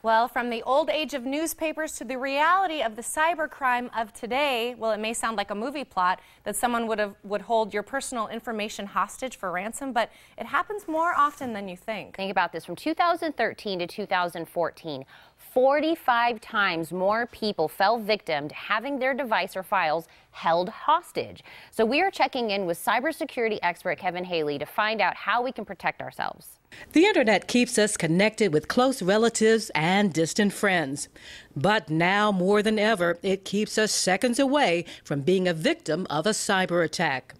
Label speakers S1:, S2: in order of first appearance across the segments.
S1: Well, from the old age of newspapers to the reality of the cybercrime of today, well, it may sound like a movie plot that someone would have, would hold your personal information hostage for ransom, but it happens more often than you think.
S2: Think about this from 2013 to 2014. 45 times more people fell victim to having their device or files held hostage. So we are checking in with cybersecurity expert Kevin Haley to find out how we can protect ourselves.
S3: The internet keeps us connected with close relatives and distant friends. But now more than ever, it keeps us seconds away from being a victim of a cyber attack.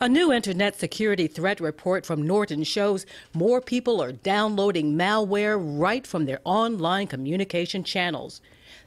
S3: A new internet security threat report from Norton shows more people are downloading malware right from their online communication channels.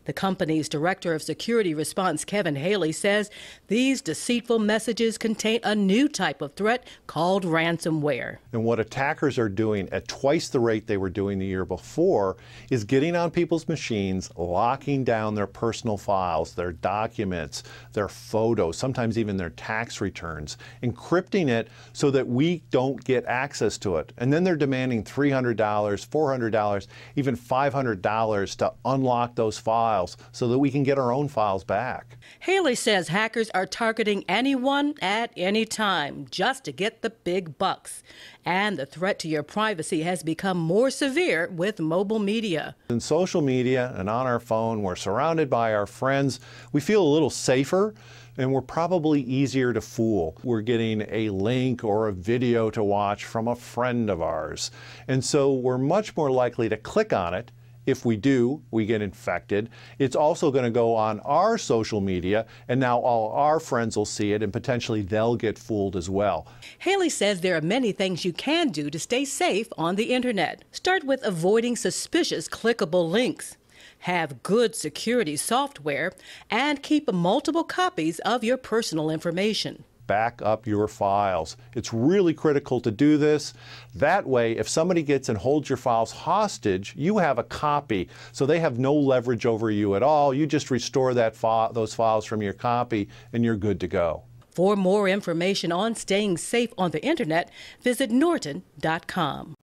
S3: The company's director of security response, Kevin Haley, says these deceitful messages contain a new type of threat called ransomware.
S4: And what attackers are doing at twice the rate they were doing the year before is getting on people's machines, locking down their personal files, their documents, their photos, sometimes even their tax returns, encrypting it so that we don't get access to it. And then they're demanding $300, $400, even $500 to unlock those files files so that we can get our own files back.
S3: Haley says hackers are targeting anyone at any time just to get the big bucks. And the threat to your privacy has become more severe with mobile media.
S4: In social media and on our phone, we're surrounded by our friends. We feel a little safer and we're probably easier to fool. We're getting a link or a video to watch from a friend of ours. And so we're much more likely to click on it if we do, we get infected. It's also going to go on our social media, and now all our friends will see it, and potentially they'll get fooled as well.
S3: Haley says there are many things you can do to stay safe on the internet. Start with avoiding suspicious clickable links. Have good security software and keep multiple copies of your personal information
S4: back up your files. It's really critical to do this. That way, if somebody gets and holds your files hostage, you have a copy. So they have no leverage over you at all. You just restore that those files from your copy and you're good to go.
S3: For more information on staying safe on the internet, visit norton.com.